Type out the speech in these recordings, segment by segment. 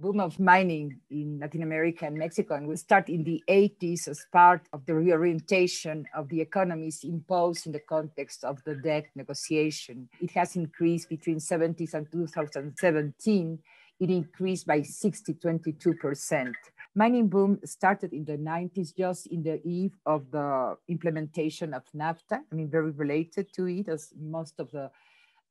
boom of mining in Latin America and Mexico, and we start in the 80s as part of the reorientation of the economies imposed in the context of the debt negotiation. It has increased between 70s and 2017. It increased by 60, 22%. Mining boom started in the 90s, just in the eve of the implementation of NAFTA. I mean, very related to it, as most of the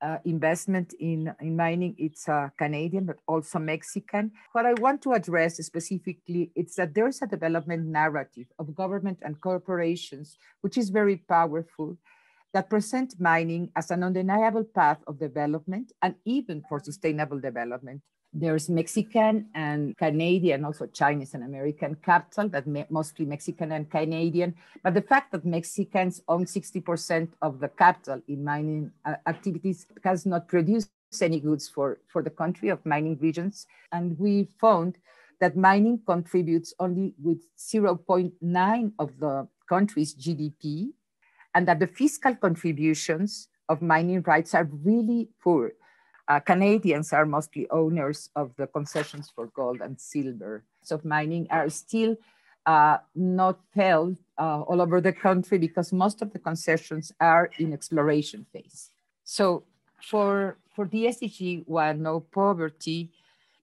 uh, investment in, in mining, it's uh, Canadian, but also Mexican. What I want to address specifically is that there's a development narrative of government and corporations, which is very powerful, that present mining as an undeniable path of development and even for sustainable development there's Mexican and Canadian, also Chinese and American capital, but mostly Mexican and Canadian. But the fact that Mexicans own 60% of the capital in mining uh, activities has not produced any goods for, for the country of mining regions. And we found that mining contributes only with 0.9 of the country's GDP, and that the fiscal contributions of mining rights are really poor. Uh, Canadians are mostly owners of the concessions for gold and silver. So mining are still uh, not held uh, all over the country because most of the concessions are in exploration phase. So for, for the SDG one, no poverty,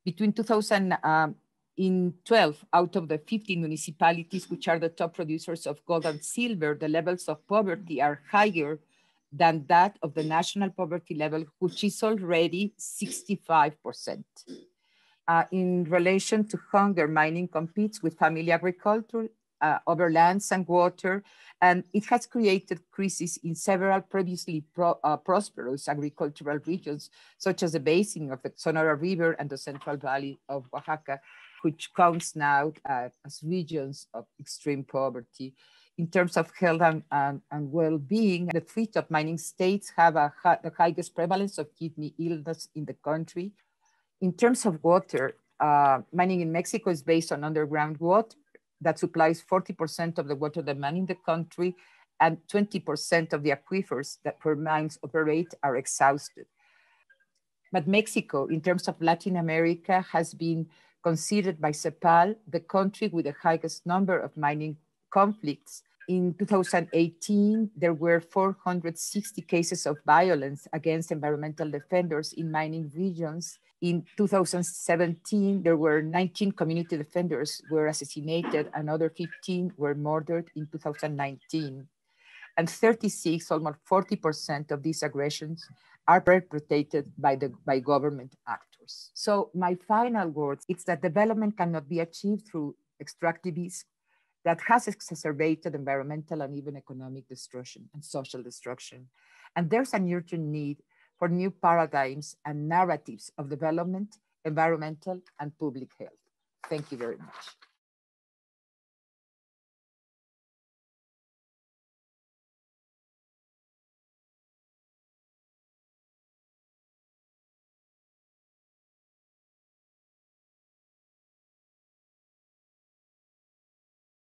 between 2000 um, in 12 out of the 15 municipalities, which are the top producers of gold and silver, the levels of poverty are higher than that of the national poverty level, which is already 65%. Uh, in relation to hunger, mining competes with family agriculture uh, over lands and water, and it has created crises in several previously pro, uh, prosperous agricultural regions, such as the basin of the Sonora River and the Central Valley of Oaxaca, which counts now uh, as regions of extreme poverty in terms of health and, and, and well-being, the three top mining states have a, the highest prevalence of kidney illness in the country. In terms of water, uh, mining in Mexico is based on underground water that supplies 40% of the water demand in the country and 20% of the aquifers that per mines operate are exhausted. But Mexico, in terms of Latin America, has been considered by CEPAL the country with the highest number of mining conflicts. In 2018, there were 460 cases of violence against environmental defenders in mining regions. In 2017, there were 19 community defenders were assassinated, another 15 were murdered in 2019. And 36, almost 40% of these aggressions are perpetrated by, the, by government actors. So my final words, it's that development cannot be achieved through extractivism, that has exacerbated environmental and even economic destruction and social destruction. And there's an urgent need for new paradigms and narratives of development, environmental, and public health. Thank you very much.